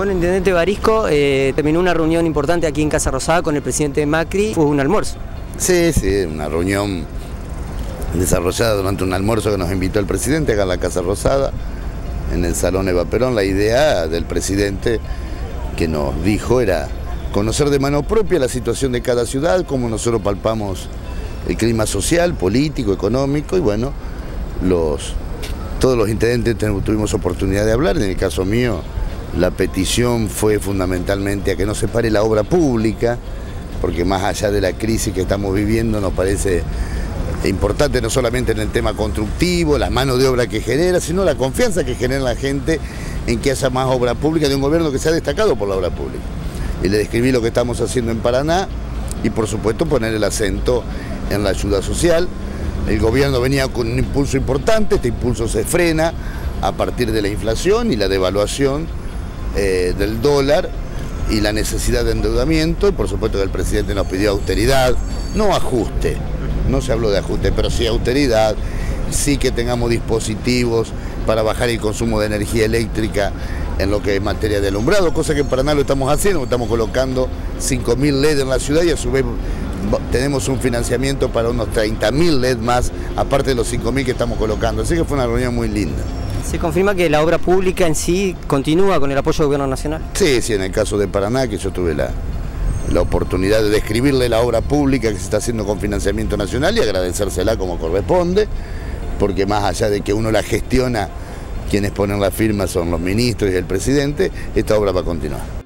Bueno, Intendente Barisco, eh, terminó una reunión importante aquí en Casa Rosada con el presidente Macri, fue un almuerzo. Sí, sí, una reunión desarrollada durante un almuerzo que nos invitó el presidente acá en la Casa Rosada, en el Salón Eva Perón. La idea del presidente que nos dijo era conocer de mano propia la situación de cada ciudad, cómo nosotros palpamos el clima social, político, económico y bueno, todos los intendentes tuvimos oportunidad de hablar, en el caso mío la petición fue fundamentalmente a que no se pare la obra pública, porque más allá de la crisis que estamos viviendo nos parece importante no solamente en el tema constructivo, la mano de obra que genera, sino la confianza que genera la gente en que haya más obra pública de un gobierno que se ha destacado por la obra pública. Y le describí lo que estamos haciendo en Paraná y por supuesto poner el acento en la ayuda social. El gobierno venía con un impulso importante, este impulso se frena a partir de la inflación y la devaluación eh, del dólar y la necesidad de endeudamiento y por supuesto que el presidente nos pidió austeridad, no ajuste, no se habló de ajuste, pero sí austeridad, sí que tengamos dispositivos para bajar el consumo de energía eléctrica en lo que es materia de alumbrado, cosa que en Paraná lo estamos haciendo, estamos colocando 5.000 LED en la ciudad y a su vez tenemos un financiamiento para unos 30.000 LED más, aparte de los 5.000 que estamos colocando, así que fue una reunión muy linda. ¿Se confirma que la obra pública en sí continúa con el apoyo del gobierno nacional? Sí, sí, en el caso de Paraná, que yo tuve la, la oportunidad de describirle la obra pública que se está haciendo con financiamiento nacional y agradecérsela como corresponde, porque más allá de que uno la gestiona, quienes ponen la firma son los ministros y el presidente, esta obra va a continuar.